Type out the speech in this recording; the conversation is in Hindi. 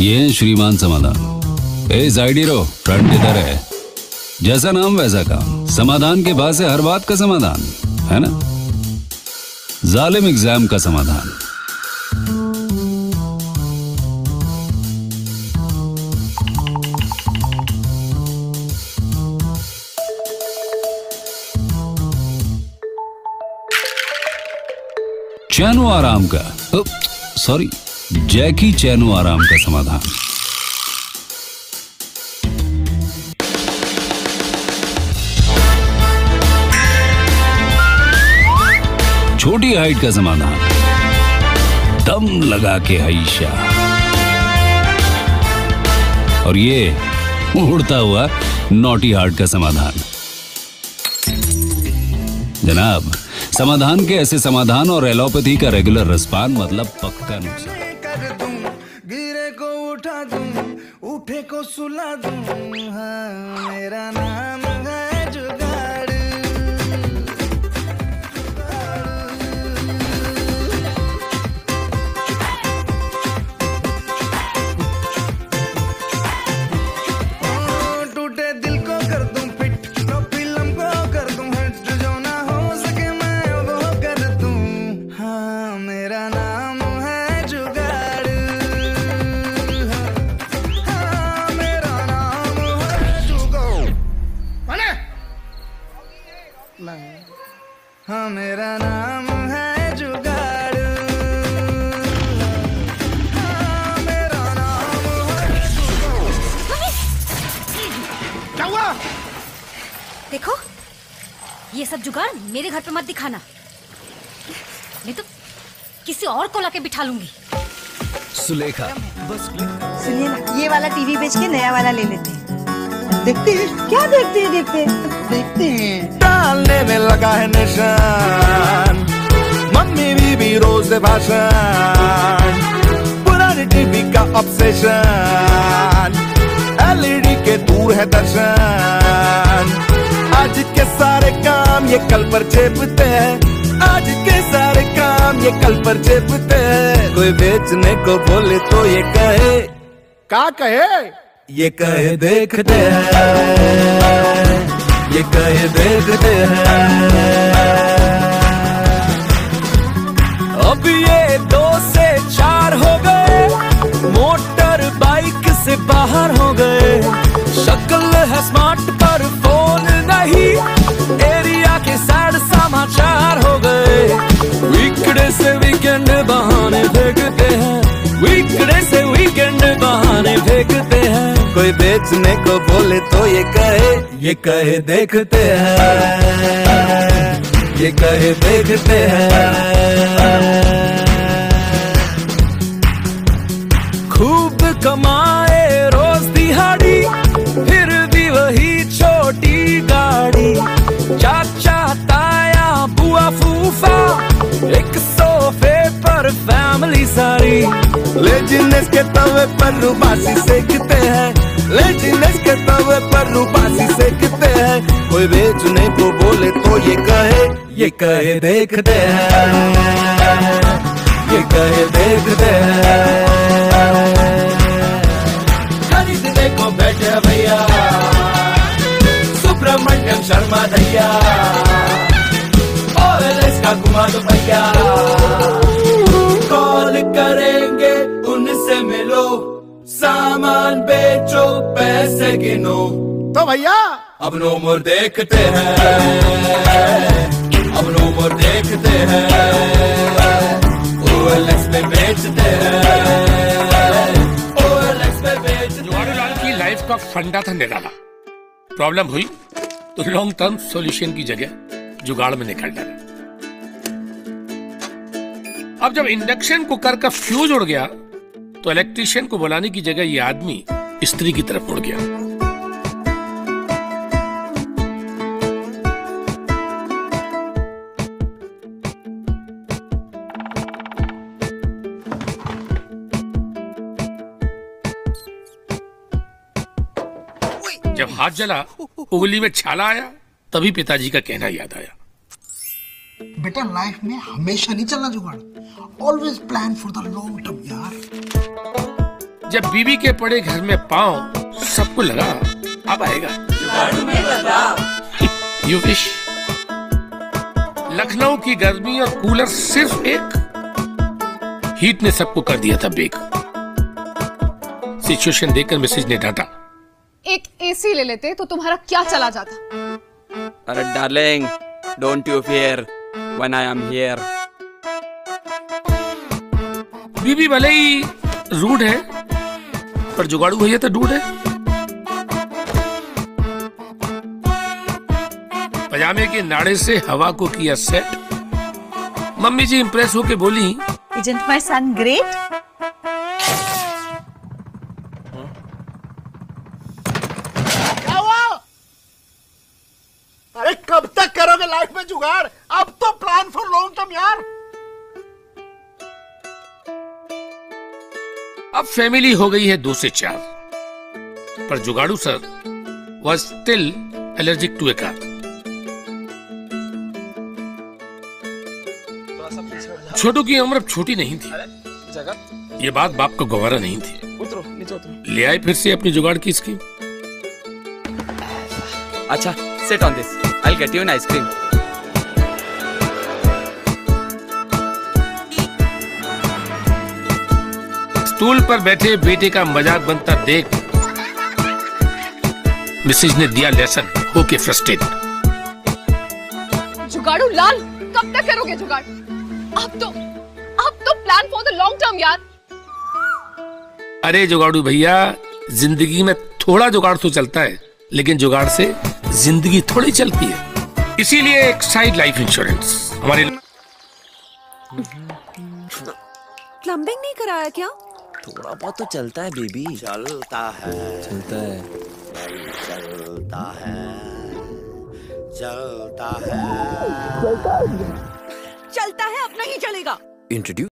ये श्रीमान समाधान। ए साइड रो, फ्रंट इधर है। जैसा नाम, वैसा काम। समाधान के पास है हर बात का समाधान, है ना? जालिम एग्ज़ाम का समाधान। चैनो आराम का। सॉरी। जैकी चैनो आराम का समाधान। छोटी हाइट का समाधान। दम लगा के हईशा। और ये उड़ता हुआ नोटी हार्ट का समाधान। जनाब, समाधान के ऐसे समाधान और एलोपैथी का रेगुलर रिस्पान मतलब पक्का नुकसान। सुला दूँ। हाँ मेरा नाम हाँ मेरा नाम है जुगाड़। हाँ मेरा नाम है जुगाड़। क्या हुआ? देखो ये सब जुगाड़ मेरे घर पे मत दिखाना। नहीं तो किसी और को लाके बिठा लूँगी। सुलेखा सुनिए ना ये वाला टीवी बेच के नया वाला ले लेते हैं। देखते हैं क्या देखते हैं देखते हैं। देखते हैं। डालने में लगा है निशान। मम्मी बीबी रोज भाषण। पुरानी टीवी का ऑब्सेशन एलईडी के दूर है दर्शन। आज के सारे काम ये कल पर चेपते हैं। आज के सारे काम ये कल पर चेपते हैं। कोई बेचने को बोले तो ये कहे, का कहे? ये कहे, देखते हैं। ये कहे देखते हैं। अब ये दो से चार हो गए, मोटर बाइक से बाहर हो गए। शक्ल है स्मार्ट पर फ़ोन नहीं एरिया के सैड समाचार हो गए। वीकडे से वीकेंड बहाने फेंकते हैं। वीकडे से वीकेंड बहाने फेंकते हैं। कोई बेचने को बोले तो ये कहे ये कहे देखते हैं, ये कहे देखते हैं। खूब कमाए रोज दिहाड़ी, फिर भी वही छोटी गाड़ी। चाचा, ताया, बुआ, फूफा, एक सोफे पर फैमिली सारी। लेजिनेस के तवे पर रूबासी सेकते हैं लेजिनेस के तवे पर रूबासी सेकते हैं कोई बेचने को बोले तो ये कहे ये कहे देखते हैं ये कहे देखते हैं खरीदने को बैठे भैया सुब्रमण्यम शर्मा दैया और इसका घुमा दो भैया पैसे गिनो तो भैया। अब नो मोर देखते हैं। अब नो मोर देखते हैं। OLX पे बेचते हैं। OLX पे बेचते जुगाड़ू लाल की लाइफ का फंडा था निराला। प्रॉब्लम हुई तो लॉन्ग टर्म सॉल्यूशन की जगह जुगाड़ में निकल डाला। अब जब इंडक्शन कुकर का फ्यूज उड़ गया तो इलेक्ट्रिशियन को बुलाने की जगह ये आदमी स्त्री की तरफ़ मुड़ गया। जब हाथ जला, उंगली में छाला आया, तभी पिताजी का कहना याद आया। बेटा लाइफ में हमेशा नहीं चलना जुगाड़। Always plan for the long term यार। जब बीवी के पड़े घर में पाँव सबको लगा अब आएगा। यू विश लखनऊ की गर्मी और कूलर सिर्फ़ एक। हीट ने सबको कर दिया था बेक सिचुएशन देखकर मिसेज ने डांटा। एक एसी ले लेते तो तुम्हारा क्या चला जाता? अरे darling don't you fear when I am here बीबी भले ही रूड है पर जुगाड़ू भैया तो डूड है। पजामे के नाड़े से हवा को किया सेट मम्मी जी इंप्रेस होके बोली son great? क्या हुआ? अरे कब तक करोगे लाइफ में जुगाड़? अब तो प्लान फॉर लॉन्ग टर्म यार। अब फैमिली हो गई है दो से चार। पर जुगाड़ू sir was still allergic to a car Chhotu की उम्र अब छोटी नहीं थी। ये बात बाप को गवारा नहीं थी। उतरो उतरो। ले आए फिर से अपनी जुगाड़ की स्कीम अच्छा set on this I get you an ice cream stool पर बैठे बेटे का मज़ाक बनता देख मिसेज ने दिया लेसन होके फ्रस्ट्रेट। जुगाड़ू लाल कब तक करोगे जुगाड़? अब तो अब तो plan for the long term यार। अरे जुगाड़ू भैया ज़िंदगी में थोड़ा जुगाड़ तो चलता है लेकिन जुगाड़ से ज़िंदगी थोड़ी चलती है। इसीलिए एक साइड लाइफ इंश्योरेंस हमारे प्लम्बिंग नहीं कराया क्या? थोड़ा बहुत तो चलता है बेबी चलता है। चलता है। चलता है। चलता है। चलता है। अब नहीं चलेगा। इंट्रोड्यूस